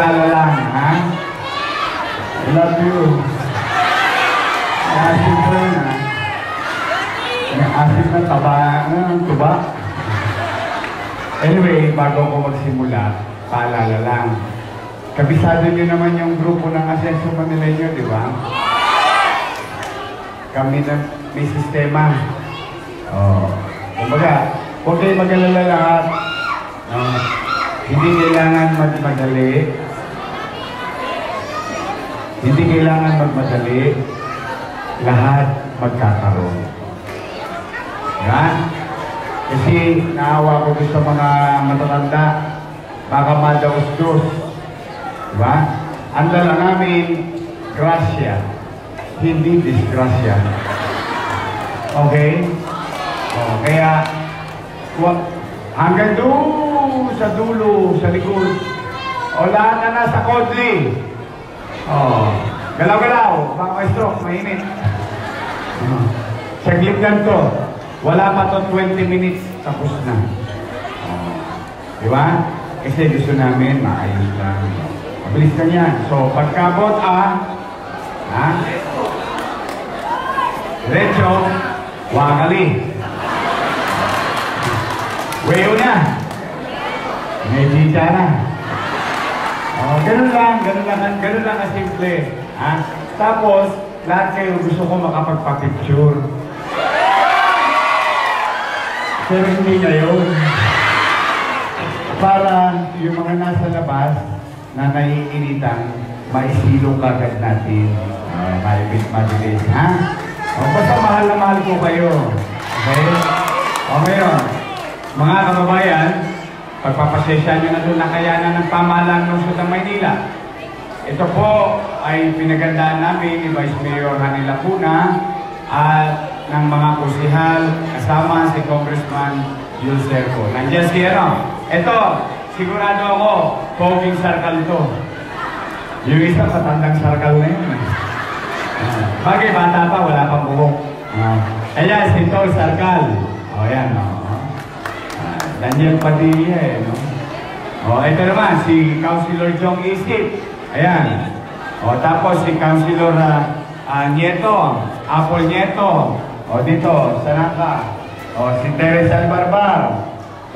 kapaalala lang, ha? I love you. Asin ko yun, ha? Asin na taba, ano, tuba. Anyway, bago ko magsimula, paalala lang. Kabisado nyo naman yung grupo ng Asenso Manileño, di ba? Kami na may sistema. Oh. Kumbaga, huwag kayo mag-alala lahat. Oh. Hindi kailangan magmadali. Hindi kailangan magmadali. Lahat magkakaroon. Yan. Kasi naawa ko sa mga matatanda. Baka madaos-dos. Diba? Ang dala namin, grasya. Hindi disgrasya. Okay? Oh, kaya, hanggang doon sa dulo, sa likod. O lahat na nasa kodli. Oh, galaw-galaw. Baka may stroke, mainit. Oh. Saglit lang to. Wala pa to 20 minutes, tapos na. Oh. Di ba? Kasi gusto namin maayos lang. Mabilis na yan. So, pagkabot ah, ha? Diretso, wakali. Weo na. Chicha na. Oh, ganun lang, ganun lang, ganun lang kasimple. Ha? Tapos, lahat kayo gusto ko makapagpa-picture. Pero hindi ngayon. Para yung mga nasa labas na naiinitan, maisilong kagad natin. Uh, maibit madilis, ha? O, basta mahal na mahal ko kayo. Okay? O ngayon, mga kababayan, pagpapasensya nyo na doon nakayanan ng pamahalaan ng ng Maynila. Ito po ay pinagandaan namin ni Vice Mayor Hani Lacuna at ng mga kusihal kasama si Congressman Jules Serco. Nandiyan si ano? Ito, sigurado ako, poging sarkal ito. Yung isa matandang sarkal na yun. Uh, bagay, bata pa, wala pang buhok. Uh, ayan, si Tol Sarkal. O, yan, o. Oh. Daniel Padilla, eh, no? O, oh, ito naman, si Councilor Jong Isip. Ayan. O, tapos si Councilor uh, uh, Nieto, Apple Nieto. O, dito, Sanaka. O, si Teresa Albarbar.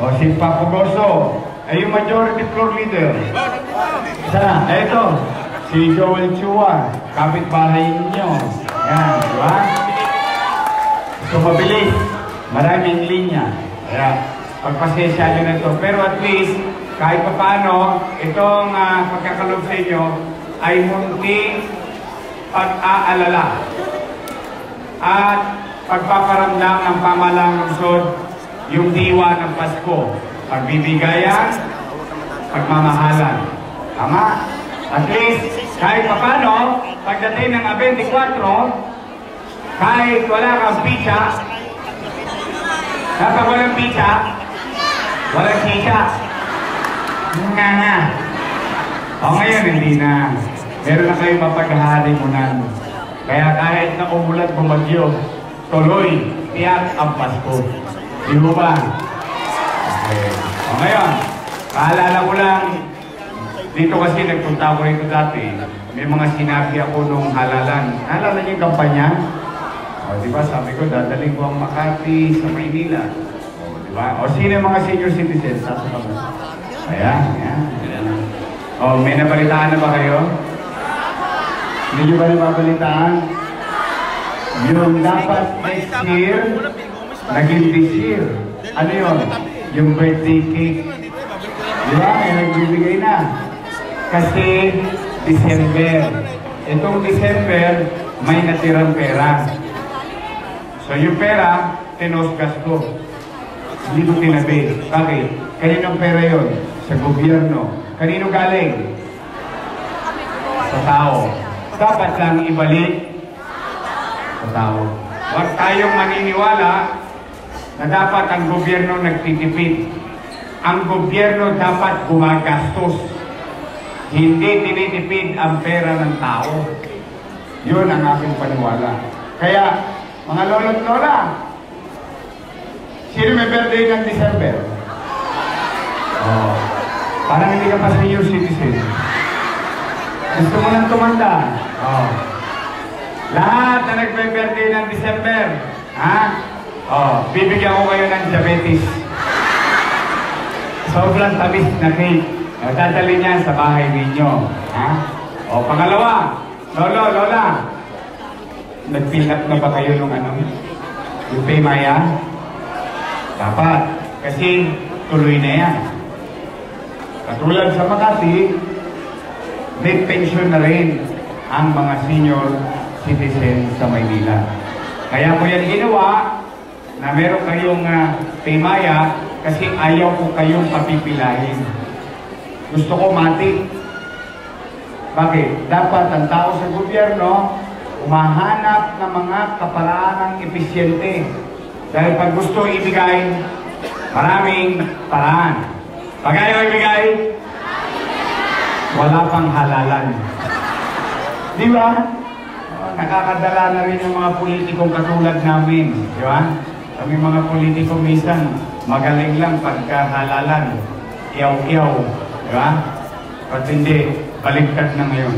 O, si Papo Goso. Ay, yung majority floor leader. Sana, eto. Si Joel Chua, kapitbahay ninyo. Yan, di ba? So, mabilis. Maraming linya. Kaya, pagpasensya nyo na ito. Pero at least, kahit pa paano, itong uh, pagkakalob sa inyo ay munting pag-aalala. At pagpaparamdam ng pamalang lungsod yung diwa ng Pasko. Pagbibigayan, pagmamahalan. Tama? At least, kahit pa paano, pagdating ng 24, kahit wala kang pizza, kapag walang pizza, walang pizza. Nga nga. O ngayon, hindi na. Meron na kayong mapaghahalimunan. Kaya kahit na umulat bumagyo, tuloy, tiyak ang Pasko. Di mo ba? Okay. O ngayon, paalala ko lang, dito kasi nagpunta ko rito dati, may mga sinabi ako nung halalan. Naalala niyo yung kampanya? O, di ba, sabi ko, dadaling ko ang Makati sa Maynila. O, di ba? O, sino yung mga senior citizens? Sa mga Ayan, ayan. O, may nabalitaan na ba kayo? Hindi nyo ba nababalitaan? Yung dapat next year, naging this year. Ano yun? Yung birthday cake. Di ba? May nagbibigay na. Kasi December. Itong December, may natirang pera. So yung pera, tinosgas ko. Hindi ko tinabi. Bakit? Kaninong pera yon? Sa gobyerno. Kanino galing? Sa tao. Dapat lang ibalik sa tao. Huwag tayong maniniwala na dapat ang gobyerno nagtitipid. Ang gobyerno dapat gumagastos. Hindi tinitipid ang pera ng tao. Yun ang aking paniwala. Kaya, mga lolo't lola, sino may birthday ng December? Oh. Parang hindi ka pa senior citizen. Gusto mo nang tumanda. Oh. Lahat na nagbe-birthday ng December, ha? Oh, bibigyan ko kayo ng diabetes. Sobrang tamis na cake. Dadali niya sa bahay ninyo. Ha? O, pangalawa, Lolo, Lola, nag-fill up na ba kayo nung ano? Yung pay Maya? Dapat. Kasi tuloy na yan. Katulad sa Makati, may pension na rin ang mga senior citizen sa Maynila. Kaya ko yan ginawa na meron kayong uh, paymaya kasi ayaw ko kayong papipilahin. Gusto ko mati. Bakit? Dapat ang tao sa gobyerno umahanap ng mga kaparaanang episyente. Dahil pag gusto ibigay, maraming paraan. Pag ayaw ibigay, wala pang halalan. Di ba? Oh, nakakadala na rin yung mga politikong katulad namin. Di ba? Kami mga politiko minsan, magaling lang pagkahalalan. Iyaw-iyaw. Di ba? At hindi, baligtad na ngayon.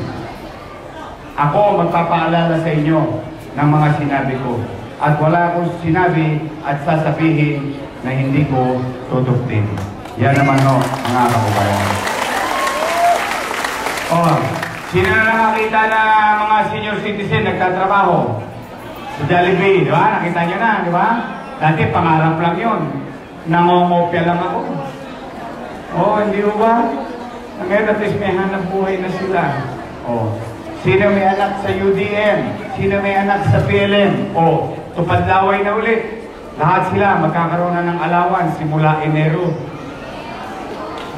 Ako magpapaalala sa inyo ng mga sinabi ko. At wala akong sinabi at sasabihin na hindi ko tututin. Yan naman o, mga kababayan. Oh, sino na nakakita na mga senior citizen nagtatrabaho? Sa Jollibee, di ba? Nakita nyo na, di ba? Dati pangarap lang yun. Nangongopya lang ako. Oh, hindi ba? Ngayon at least may hanap buhay na sila. Oh, Sino may anak sa UDM? Sino may anak sa PLM? O, tupadlaway na ulit. Lahat sila magkakaroon na ng alawan simula Enero.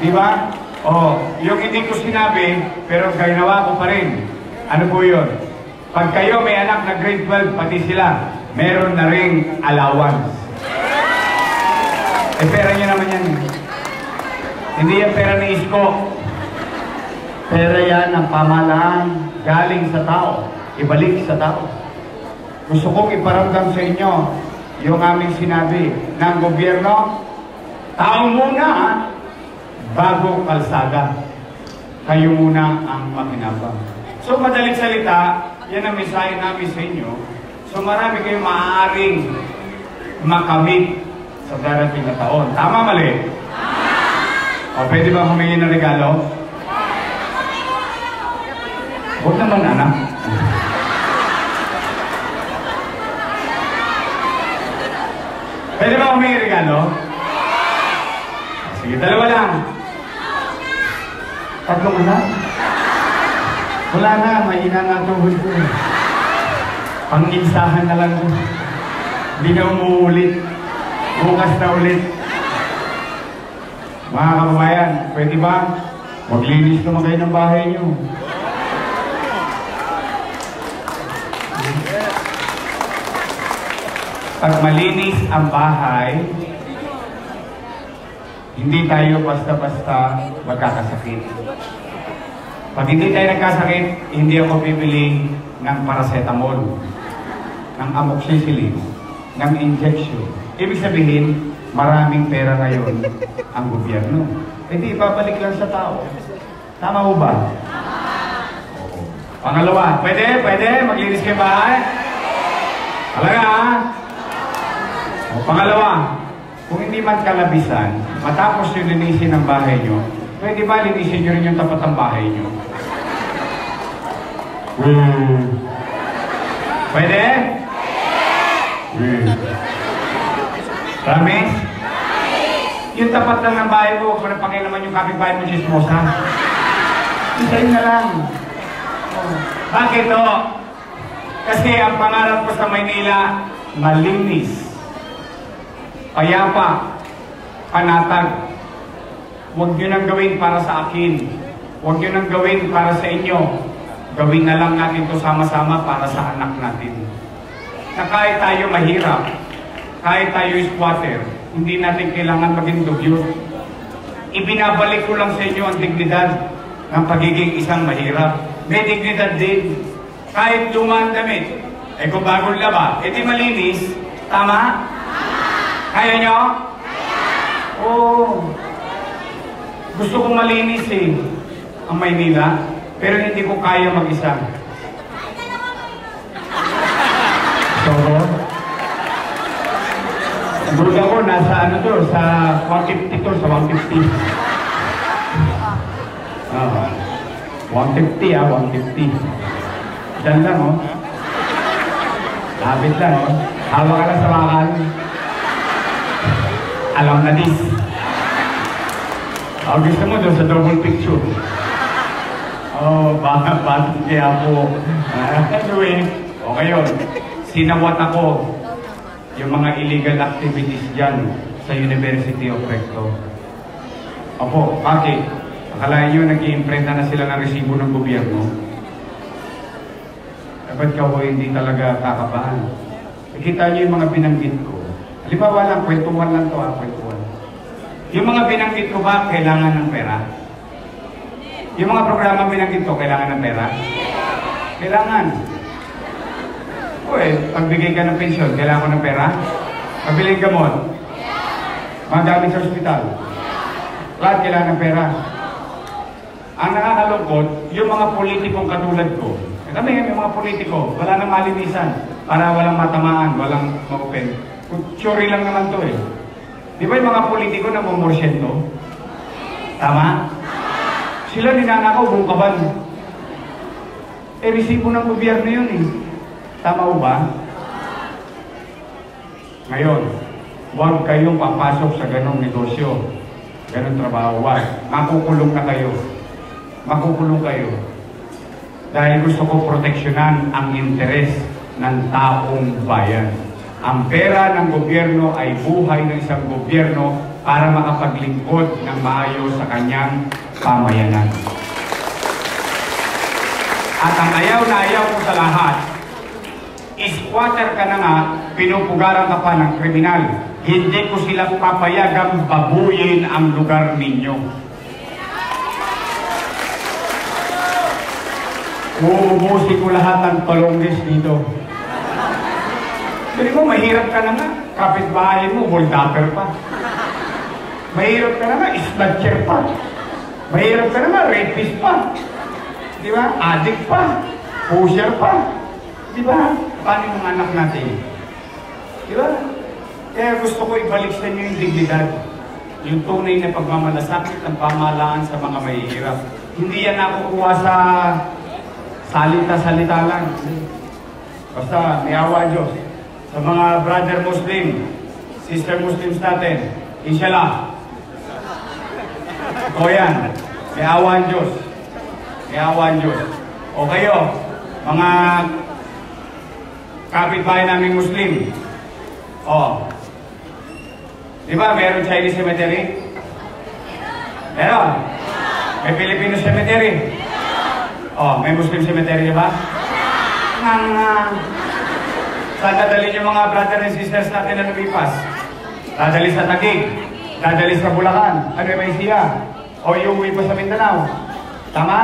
Di ba? O, yung hindi ko sinabi, pero ginawa ko pa rin. Ano po yun? Pag kayo may anak na grade 12, pati sila, meron na ring allowance. Eh, pera nyo naman yan. Hindi yan pera ni Isko. Pera yan ng pamahalaan galing sa tao, ibalik sa tao. Gusto kong iparamdam sa inyo yung aming sinabi ng gobyerno, tao muna bago kalsada. Kayo muna ang makinabang. So madaling salita, yan ang mensahe namin sa inyo. So marami kayong maaaring makamit sa darating na taon. Tama mali? O pwede ba humingi ng regalo? Huwag naman, anak. Pwede ba humingi regalo? Sige, dalawa lang. Tatlong anak? Wala na, mahina na tuhod ko. Pang-insahan na lang ko. Hindi na umuulit. Bukas na ulit. Mga kababayan, pwede ba? Maglinis naman kayo ng bahay niyo. Pag malinis ang bahay, hindi tayo basta-basta magkakasakit. Pag hindi tayo nagkasakit, hindi ako bibili ng paracetamol, ng amoxicillin, ng injection. Ibig sabihin, maraming pera ngayon ang gobyerno. Hindi, ibabalik lang sa tao. Tama mo ba? Pangalawa, pwede, pwede, maglinis kayo bahay? Talaga, ha? O, pangalawa, kung hindi man kalabisan, matapos yung linisin ng bahay nyo, pwede ba linisin nyo rin yung tapat ng bahay nyo? Hmm. Pwede? Hmm. Promise? Yung tapat lang ng bahay mo, huwag mo na pakilaman yung kapitbahay mo, chismosa. Isayin na lang. Oh. Bakit to? Kasi ang pangarap ko sa Maynila, malinis payapa, panatag. Huwag nyo nang gawin para sa akin. Huwag nyo nang gawin para sa inyo. Gawin na lang natin to sama-sama para sa anak natin. Na kahit tayo mahirap, kahit tayo squatter, hindi natin kailangan maging dugyot. Ibinabalik ko lang sa inyo ang dignidad ng pagiging isang mahirap. May dignidad din. Kahit lumaan damit, eh kung bagong laba, edi malinis, tama? Kaya nyo? Kaya! Oo. Gusto kong malinis eh, ang Maynila, pero hindi ko kaya mag-isa. So, Doon ako, nasa ano to, sa 150 to, sa 150. Ah, 150 ah, 150. Diyan lang oh. Lapit lang oh. Hawak ka lang sa bakal. Alam na dis. Oh, gusto mo doon sa double picture. Oh, baka baka kaya po. Ah, anyway, okay yun. Sinawat ako yung mga illegal activities dyan sa University of Recto. Opo, bakit? Akala nyo nag-iimprenta na sila ng resibo ng gobyerno? Eh, ba't ka hindi talaga kakabahan? Nakita nyo yung mga binanggit ko. Halimbawa lang, kwentuhan lang to ah, kwentuhan. Yung mga binanggit ko ba, kailangan ng pera? Yung mga programa binanggit ko, kailangan ng pera? Kailangan. Uy, pagbigay ka ng pensyon, kailangan ko ng pera? Pabili ng gamot? Mga gamit sa ospital? Lahat kailangan ng pera. Ang nakakalungkot, yung mga politikong katulad ko, eh, kami yung mga politiko, wala nang malinisan para walang matamaan, walang ma-open. Kutsuri lang naman to eh. Di ba yung mga politiko na mumorsyento? Tama? Sila ninanakaw buong kaban. Eh, resibo ng gobyerno yun eh. Tama ba? Ngayon, huwag kayong papasok sa ganong negosyo, ganong trabaho. Huwag. Makukulong na kayo. Makukulong kayo. Dahil gusto ko proteksyonan ang interes ng taong bayan. Ang pera ng gobyerno ay buhay ng isang gobyerno para makapaglingkod ng maayos sa kanyang pamayanan. At ang ayaw na ayaw ko sa lahat, squatter ka na nga, pinupugaran ka pa ng kriminal. Hindi ko sila papayagang babuyin ang lugar ninyo. Uubusin ko lahat ng palonggis dito. Sabi mo, mahirap ka na nga. Kapitbahay mo, holdapper pa. Mahirap ka na nga, snatcher pa. Mahirap ka na nga, rapist pa. Di ba? Addict pa. Pusher pa. Di ba? Paano yung anak natin? Di ba? Kaya gusto ko ibalik sa inyo yung dignidad. Yung tunay na pagmamalasakit ng pamahalaan sa mga mahihirap. Hindi yan nakukuha sa salita-salita lang. Basta, may awa Diyos. Sa mga brother Muslim, sister Muslims natin, inshallah. O yan, may awa ang Diyos. May awa ang Diyos. O kayo, mga kapitbahay naming Muslim. O, di ba meron Chinese cemetery? Meron. May Filipino cemetery? Oh, may Muslim cemetery ba? Nang, uh, saan dadalhin yung mga brother and sisters natin na lumipas? Dadali sa Taguig, dadali sa Bulacan, ano yung siya? O iuwi pa sa Mindanao? Tama?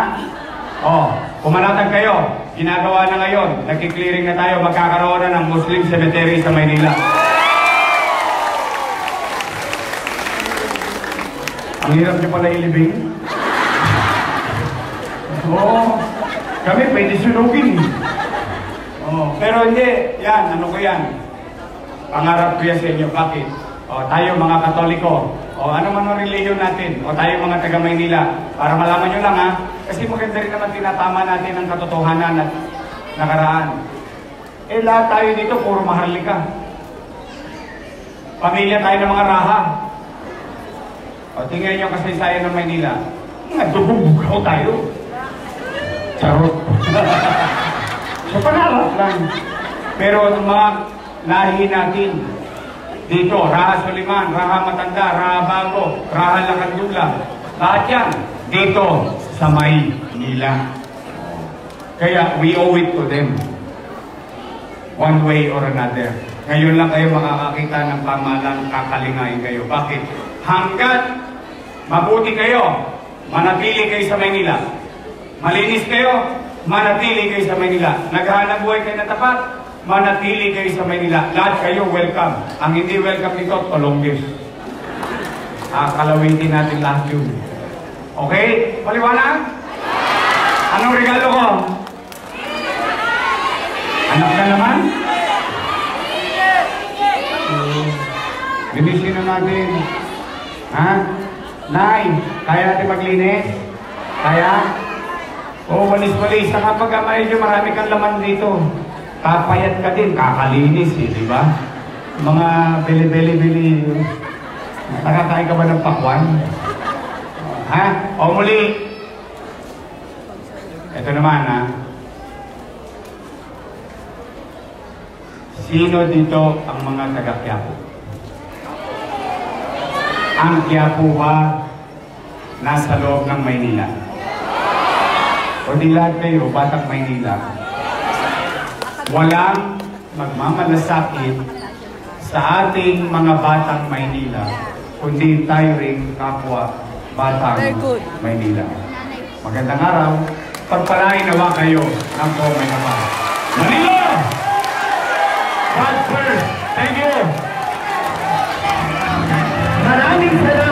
Oh, pumanatag kayo. Ginagawa na ngayon. Nagki-clearing na tayo. Magkakaroon na ng Muslim cemetery sa Maynila. Ang hirap niyo pala ilibing. Oo. Kami pwede sunugin. Oo. Pero hindi. Yan, ano ko yan. Pangarap ko yan sa inyo. Bakit? O, tayo mga katoliko. O, ano man ang reliyon natin. O, tayo mga taga Maynila. Para malaman nyo lang ha. Kasi maganda rin naman tinatama natin ang katotohanan at nakaraan. Eh, lahat tayo dito, puro maharlika. Pamilya tayo ng mga raha. O, tingnan nyo kasaysayan ng Maynila. Mga dubugaw tayo. Charot. so, pangarap lang. Pero mga lahi natin, dito, Raha Soliman, Raha Matanda, Raha Bago, Raha Lakandula, lahat yan, dito, sa Maynila. Kaya, we owe it to them. One way or another. Ngayon lang kayo makakakita ng pamalang kakalingain kayo. Bakit? Hanggat mabuti kayo, manatili kayo sa Maynila. Malinis kayo, manatili kayo sa Maynila. Naghahanap buhay kayo na tapat, manatili kayo sa Maynila. Lahat kayo welcome. Ang hindi welcome nito, Colombia. Kakalawitin ah, natin lahat yun. Okay? Maliwanag? Anong regalo ko? Anak ka naman? Linisin na natin. Ha? Nay, kaya natin maglinis? Kaya? Kaya? Oh, o, walis-walis. Saka pag medyo marami kang laman dito. Papayat ka din, kakalinis eh, di ba? Mga bili-bili-bili. Nakakain ka ba ng pakwan? Ha? O muli. Ito naman ha. Sino dito ang mga taga-Quiapo? Ang Quiapo ba nasa loob ng Maynila? Kundi lahat kayo, Batang Maynila. Walang magmamalasakit sa ating mga Batang Maynila, kundi tayo rin kapwa Batang Maynila. Magandang araw. Pagpalain nawa kayo ng Komay Naman. Manila! God first! Thank you! Maraming salamat!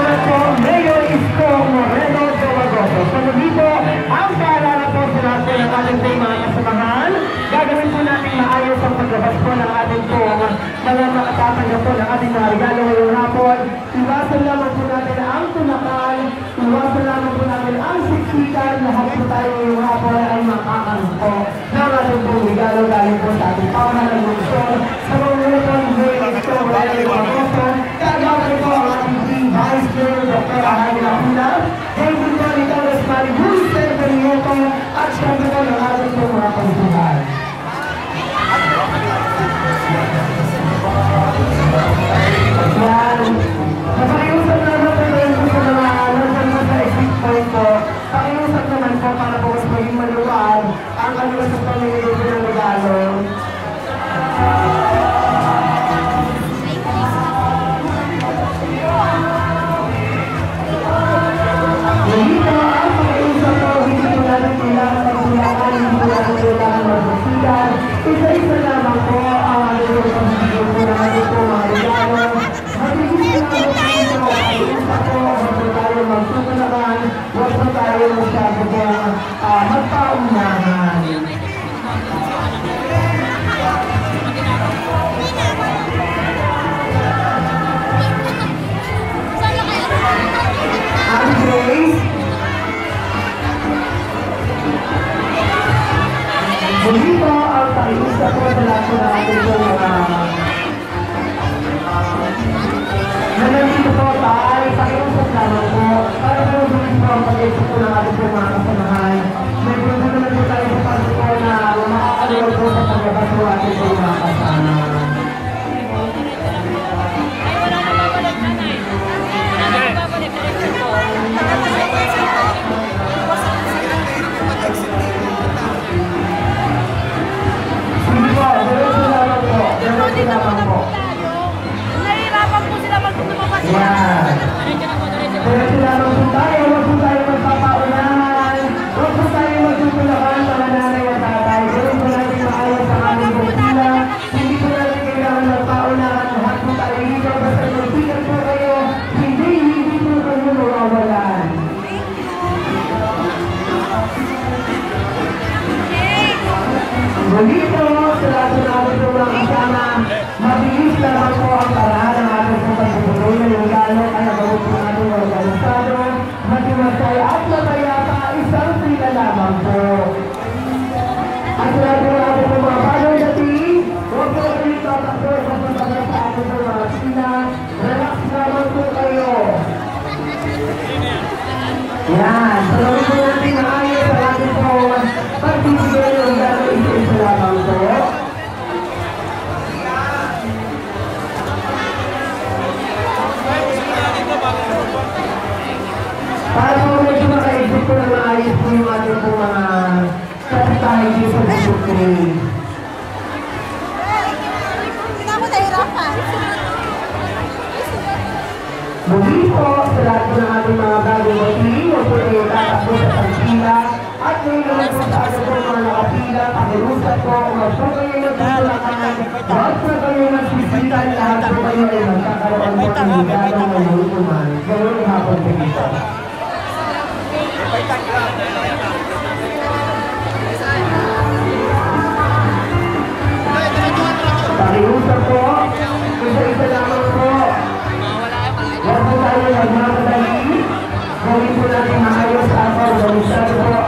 Yeah. Pag-iusap po, magpapayunan po sa lahat. Magpapayunan si Sita lahat po kayo ay magkakaroon po ng regalo ngayong umahan. Ngayong hapon po dito. Pag-iusap po, isa-isa lamang po. Huwag po tayo nagmamadali. Gawin po natin maayos ang pag-iusap po.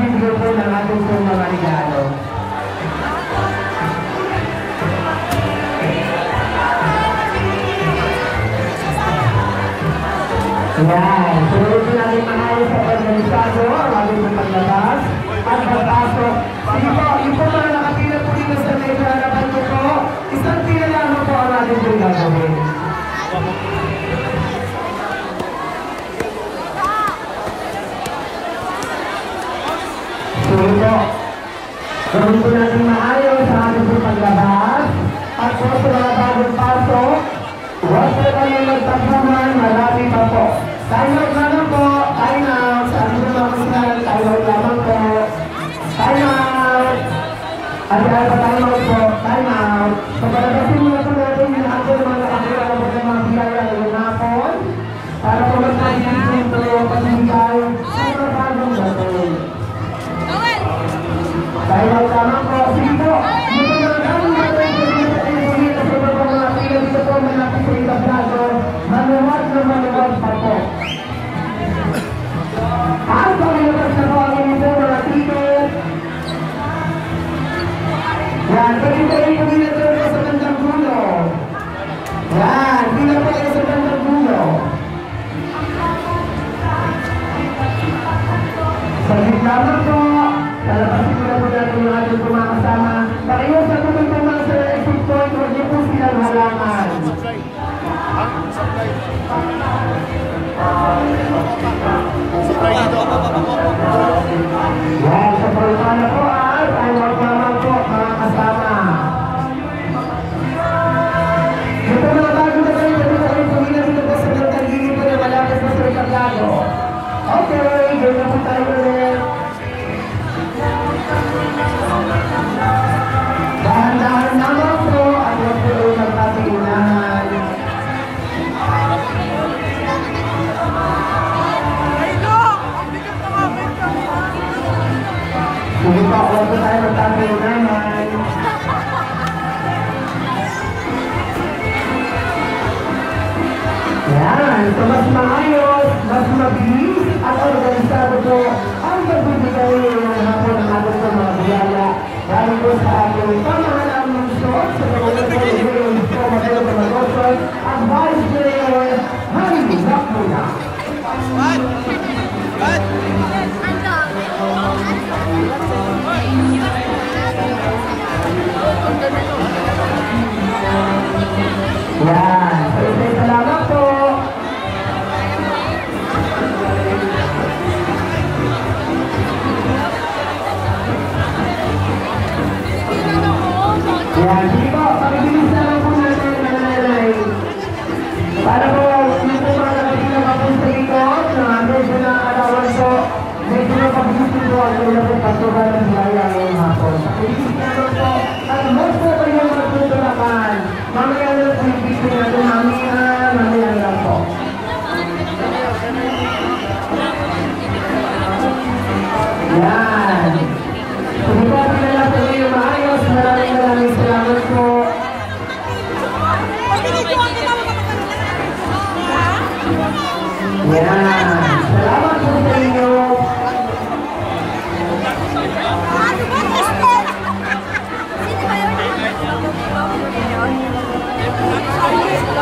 pagbibigay po ng ating po mga regalo. Yan. So, ito natin maayos sa pagdalisado, ang ating paglabas at pagpasok. Sige po, yung po mga nakapila po dito sa medyo harapan ko po, isang pila lang po ang ating po gagawin. Gawin po natin maayos sa ating paglabas. At po sa mga bagong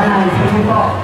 Yan, sige po. Sige